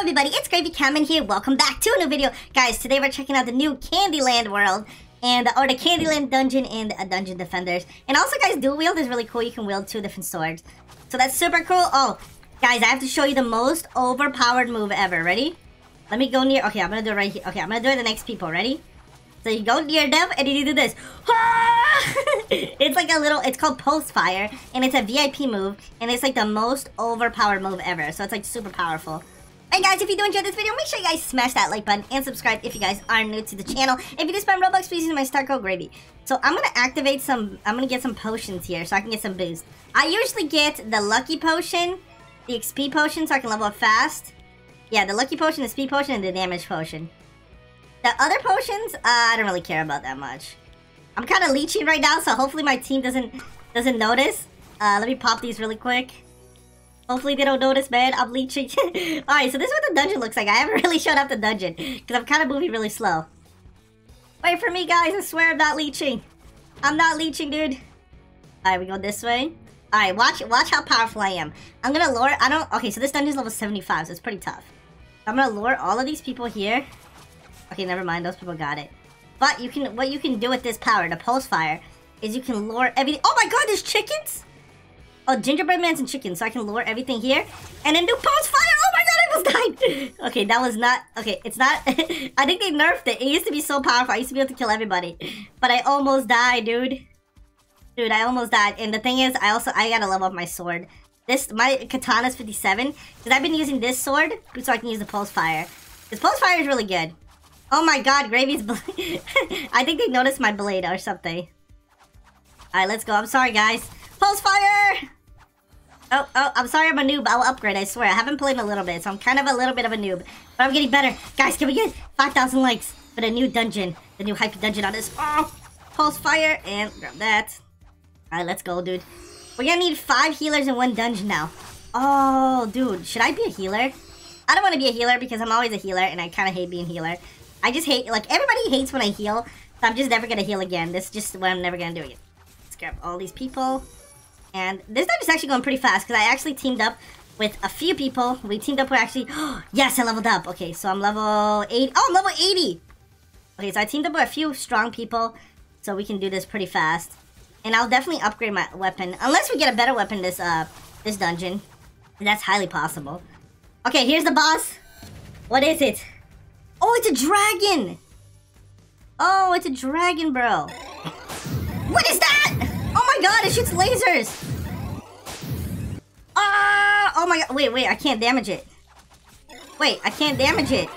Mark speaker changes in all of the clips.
Speaker 1: everybody, it's Gravycatman here. Welcome back to a new video. Guys, today we're checking out the new Candyland world and or the Candyland dungeon and uh, Dungeon Defenders. And also guys, dual wield is really cool. You can wield two different swords. So that's super cool. Oh, guys, I have to show you the most overpowered move ever. Ready? Let me go near. Okay, I'm gonna do it right here. Okay, I'm gonna do it the next people. Ready? So you go near them and you do this. it's like a little, it's called Pulse Fire, and it's a VIP move, and it's like the most overpowered move ever. So it's like super powerful. Hey guys, if you do enjoy this video, make sure you guys smash that like button and subscribe if you guys are new to the channel. If you do spend Robux, please use my star code GRAVY. So I'm gonna activate some, I'm gonna get some potions here so I can get some boost. I usually get the lucky potion, the XP potion so I can level up fast. Yeah, the lucky potion, the speed potion, and the damage potion. The other potions, uh, I don't really care about that much. I'm kind of leeching right now, so hopefully my team doesn't doesn't notice. Uh, let me pop these really quick. Hopefully they don't notice, man. I'm leeching. Alright, so this is what the dungeon looks like. I haven't really showed up the dungeon. Because I'm kind of moving really slow. Wait for me, guys. I swear I'm not leeching. I'm not leeching, dude. Alright, we go this way. Alright, watch watch how powerful I am. I'm gonna lure... I don't... Okay, so this dungeon is level 75, so it's pretty tough. I'm gonna lure all of these people here. Okay, never mind. Those people got it. But you can... What you can do with this power, the pulse fire, is you can lure everything... Oh my god, there's chickens? Oh, gingerbread man's and chicken, so I can lower everything here. And then do pulse fire! Oh my god, I almost died! okay, that was not... Okay, it's not... I think they nerfed it. It used to be so powerful. I used to be able to kill everybody. But I almost died, dude. Dude, I almost died. And the thing is, I also... I gotta level up my sword. This... My katana's 57. Because I've been using this sword so I can use the pulse fire. This pulse fire is really good. Oh my god, Gravy's blade. I think they noticed my blade or something. Alright, let's go. I'm sorry, guys. Pulse fire! Oh, oh, I'm sorry I'm a noob. I'll upgrade, I swear. I haven't played in a little bit, so I'm kind of a little bit of a noob. But I'm getting better. Guys, can we get 5,000 likes for the new dungeon? The new hype dungeon on this. Oh, pulse fire, and grab that. Alright, let's go, dude. We're gonna need five healers in one dungeon now. Oh, dude, should I be a healer? I don't want to be a healer because I'm always a healer, and I kind of hate being a healer. I just hate, like, everybody hates when I heal, so I'm just never gonna heal again. This is just what I'm never gonna do again. Let's grab all these people. And this time is actually going pretty fast because I actually teamed up with a few people. We teamed up with actually... yes, I leveled up. Okay, so I'm level 80. Oh, I'm level 80! Okay, so I teamed up with a few strong people. So we can do this pretty fast. And I'll definitely upgrade my weapon. Unless we get a better weapon this, uh, this dungeon. That's highly possible. Okay, here's the boss. What is it? Oh, it's a dragon! Oh, it's a dragon, bro. What is that? My god, it shoots lasers! Ah! Oh my god, wait, wait, I can't damage it. Wait, I can't damage it.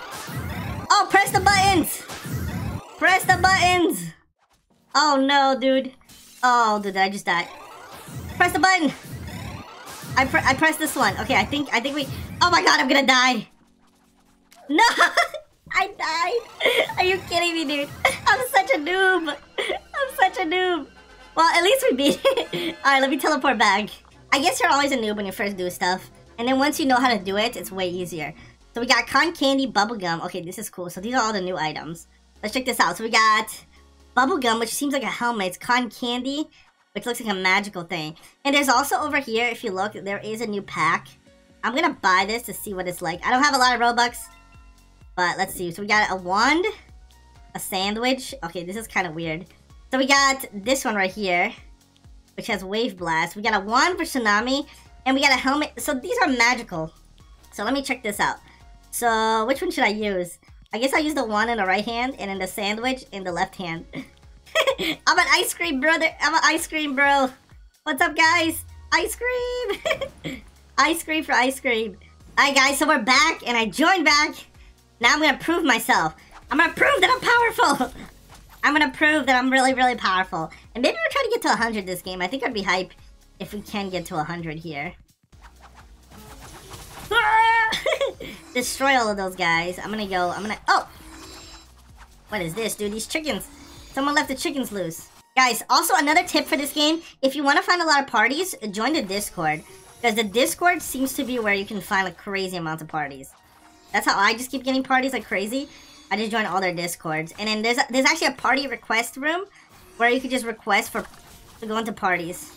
Speaker 1: Oh, press the buttons! Press the buttons! Oh no, dude. Oh, dude, I just died. Press the button! I, pre I pressed this one. Okay, I think, I think we... Oh my god, I'm gonna die! No! I died! Are you kidding me, dude? I'm such a noob! I'm such a noob! Well, at least we beat it. Alright, let me teleport back. I guess you're always a noob when you first do stuff. And then once you know how to do it, it's way easier. So we got Con Candy, Bubblegum. Okay, this is cool. So these are all the new items. Let's check this out. So we got Bubblegum, which seems like a helmet. It's Con Candy, which looks like a magical thing. And there's also over here, if you look, there is a new pack. I'm gonna buy this to see what it's like. I don't have a lot of Robux, but let's see. So we got a wand, a sandwich. Okay, this is kind of weird. So we got this one right here, which has Wave Blast. We got a wand for Tsunami, and we got a helmet. So these are magical. So let me check this out. So which one should I use? I guess I'll use the one in the right hand, and then the sandwich in the left hand. I'm an ice cream brother. I'm an ice cream bro. What's up, guys? Ice cream. ice cream for ice cream. Alright, guys, so we're back, and I joined back. Now I'm gonna prove myself. I'm gonna prove that I'm powerful. I'm gonna prove that I'm really, really powerful. And maybe we'll try to get to 100 this game. I think I'd be hype if we can get to 100 here. Destroy all of those guys. I'm gonna go, I'm gonna, oh! What is this, dude? These chickens. Someone left the chickens loose. Guys, also another tip for this game, if you want to find a lot of parties, join the Discord. Because the Discord seems to be where you can find like crazy amounts of parties. That's how I just keep getting parties like crazy. I just joined all their discords. And then there's there's actually a party request room where you could just request for to go into parties.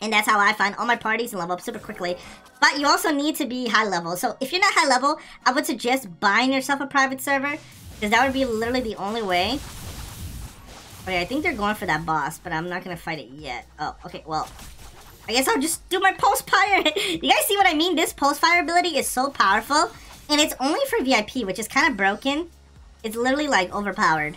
Speaker 1: And that's how I find all my parties and level up super quickly. But you also need to be high level. So if you're not high level, I would suggest buying yourself a private server. Because that would be literally the only way. Okay, I think they're going for that boss, but I'm not going to fight it yet. Oh, okay, well. I guess I'll just do my pulse fire. you guys see what I mean? This pulse fire ability is so powerful. And it's only for VIP, which is kind of broken. It's literally like overpowered.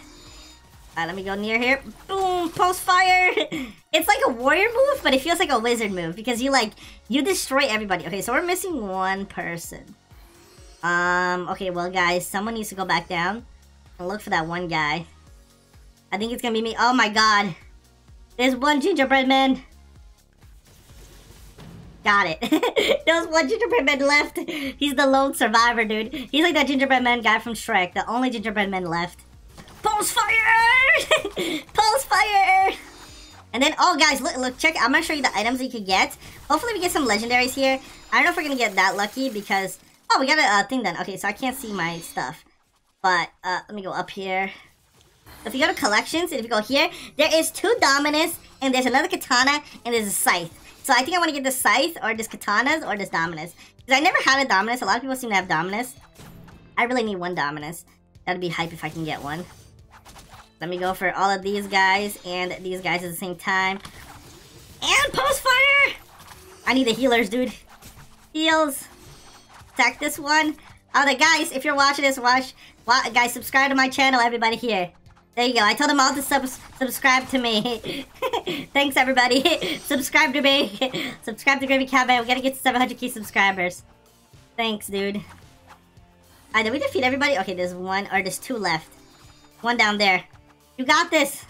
Speaker 1: Alright, let me go near here. Boom! Pulse fire! It's like a warrior move, but it feels like a wizard move. Because you like, you destroy everybody. Okay, so we're missing one person. Um, okay, well guys, someone needs to go back down. And look for that one guy. I think it's gonna be me. Oh my god. There's one gingerbread man. Got it. There's one gingerbread man left. He's the lone survivor, dude. He's like that gingerbread man guy from Shrek. The only gingerbread man left. Pulse fire! Pulse fire! And then, oh guys, look, look, check. I'm gonna show you the items you can get. Hopefully we get some legendaries here. I don't know if we're gonna get that lucky because... Oh, we got a uh, thing done. Okay, so I can't see my stuff. But, uh, let me go up here. If you go to collections, and if you go here, there is two Dominus, and there's another Katana, and there's a Scythe. So I think I want to get the Scythe, or this Katanas, or this Dominus. Because I never had a Dominus. A lot of people seem to have Dominus. I really need one Dominus. That'd be hype if I can get one. Let me go for all of these guys and these guys at the same time. And pulse fire! I need the healers, dude. Heals. Attack this one. Oh, the guys, if you're watching this, watch. Guys, subscribe to my channel, everybody here. There you go. I told them all to sub subscribe to me. Thanks, everybody. subscribe to me. subscribe to Gravycatman. We gotta get to 700k subscribers. Thanks, dude. Alright, did we defeat everybody? Okay, there's one, or there's two left. One down there. You got this.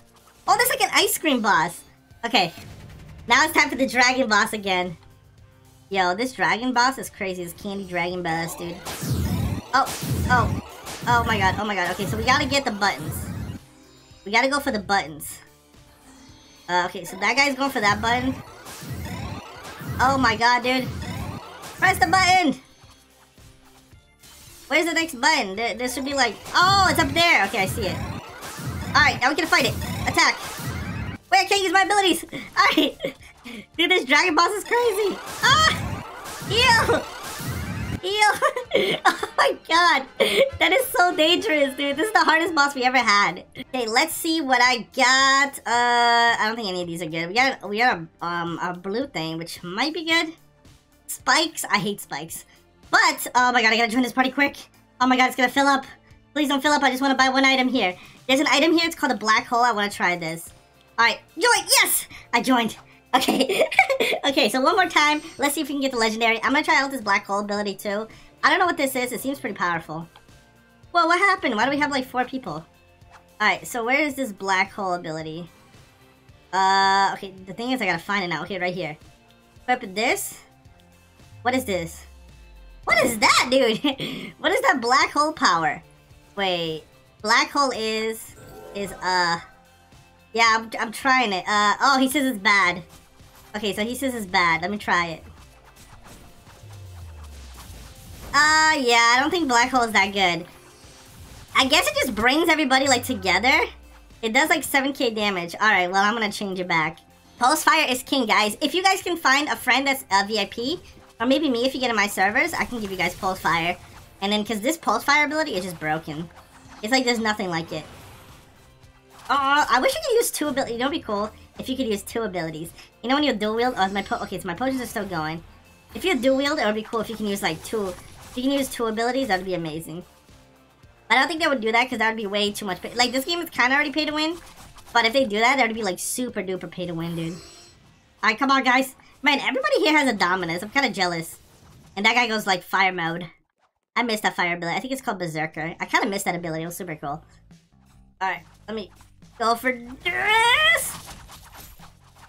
Speaker 1: Oh, there's like an ice cream boss. Okay. Now it's time for the dragon boss again. Yo, this dragon boss is crazy. This candy dragon boss, dude. Oh, oh. Oh my god, oh my god. Okay, so we gotta get the buttons. We gotta go for the buttons. Uh, okay, so that guy's going for that button. Oh my god, dude. Press the button! Where's the next button? There should be like... Oh, it's up there! Okay, I see it. Alright, now we can fight it. Attack. Wait, I can't use my abilities. Alright. Dude, this dragon boss is crazy. Ah! Heal! Oh my god. That is so dangerous, dude. This is the hardest boss we ever had. Okay, let's see what I got. Uh, I don't think any of these are good. We got, we got a, um, a blue thing, which might be good. Spikes. I hate spikes. But, oh my god, I gotta join this party quick. Oh my god, it's gonna fill up. Please don't fill up. I just want to buy one item here. There's an item here. It's called a black hole. I want to try this. All right, join. Yes, I joined. Okay. okay, so one more time. Let's see if we can get the legendary. I'm to try out this black hole ability too. I don't know what this is. It seems pretty powerful. Well, what happened? Why do we have like four people? Alright, so where is this black hole ability? Uh, okay, the thing is I gotta find it now. Okay, right here. Equip this. What is this? What is that, dude? what is that black hole power? Wait, Black hole is... Is, uh... Yeah, I'm, I'm trying it. Uh, oh, he says it's bad. Okay, so he says it's bad. Let me try it. Uh, yeah, I don't think black hole is that good. I guess it just brings everybody, like, together. It does, like, 7k damage. Alright, well, I'm gonna change it back. Pulse Fire is king, guys. If you guys can find a friend that's a VIP, or maybe me if you get in my servers, I can give you guys Pulse Fire. And then, because this Pulse Fire ability is just broken. It's like there's nothing like it. Oh, I wish I could use two abilities. You know, be cool if you could use two abilities. You know when you dual wield? Oh, my po okay, so my potions are still going. If you dual wield, it would be cool if you can use like two. If you can use two abilities, that would be amazing. I don't think they would do that because that would be way too much. Like this game is kind of already pay to win, but if they do that, that would be like super duper pay to win, dude. All right, come on, guys. Man, everybody here has a Dominus. I'm kind of jealous. And that guy goes like fire mode. I missed that fire ability. I think it's called Berserker. I kind of missed that ability. It was super cool. Alright, let me go for this.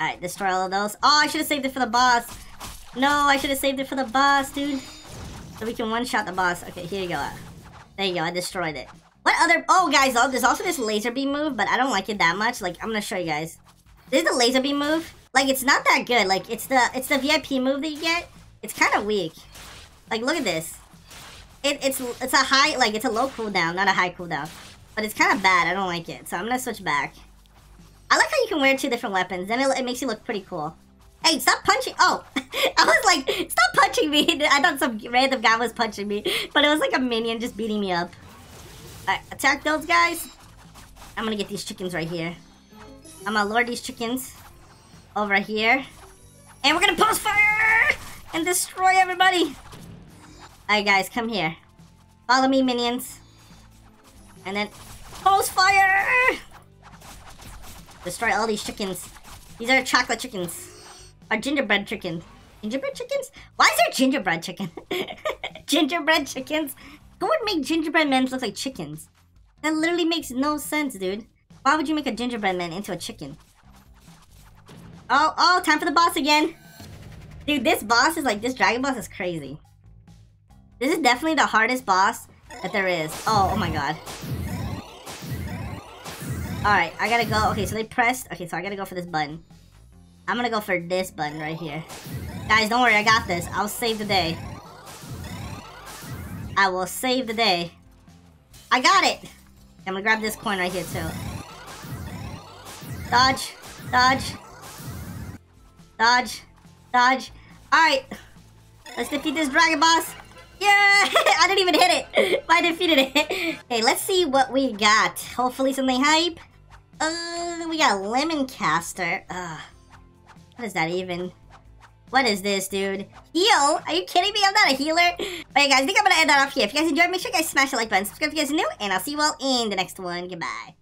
Speaker 1: Alright, destroy all of those. Oh, I should have saved it for the boss. No, I should have saved it for the boss, dude. So we can one-shot the boss. Okay, here you go. There you go, I destroyed it. What other... Oh, guys, oh, there's also this laser beam move, but I don't like it that much. Like, I'm gonna show you guys. This is the laser beam move. Like, it's not that good. Like, it's the it's the VIP move that you get. It's kind of weak. Like, look at this. It, it's it's a high, like, it's a low cooldown, not a high cooldown. But it's kind of bad. I don't like it. So I'm going to switch back. I like how you can wear two different weapons. Then it, it makes you look pretty cool. Hey, stop punching. Oh, I was like, stop punching me. I thought some random guy was punching me, but it was like a minion just beating me up. Alright, attack those guys. I'm gonna get these chickens right here. I'm gonna lure these chickens over here. And we're gonna pulse fire and destroy everybody. Alright guys, come here. Follow me, minions. And then pulse fire! Destroy all these chickens. These are chocolate chickens. Or gingerbread chickens. Gingerbread chickens? Why is there gingerbread chicken? gingerbread chickens? Who would make gingerbread men look like chickens? That literally makes no sense, dude. Why would you make a gingerbread man into a chicken? Oh, oh, time for the boss again. Dude, this boss is like, this dragon boss is crazy. This is definitely the hardest boss that there is. Oh, oh my god. Alright, I gotta go. Okay, so they pressed. Okay, so I gotta go for this button. I'm gonna go for this button right here. Guys, don't worry, I got this. I'll save the day. I will save the day. I got it! I'm gonna grab this coin right here, too. Dodge. Dodge. Dodge. Dodge. Alright. Let's defeat this dragon boss. Didn't even hit it. I defeated it. okay, let's see what we got. Hopefully something hype. Uh, we got Lemon Caster. Uh, what is that even? What is this, dude? Heal? Are you kidding me? I'm not a healer. Alright, guys, I think I'm gonna end that off here. If you guys enjoyed, make sure you guys smash the like button, subscribe if you guys are new, and I'll see you all in the next one. Goodbye.